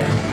Yeah.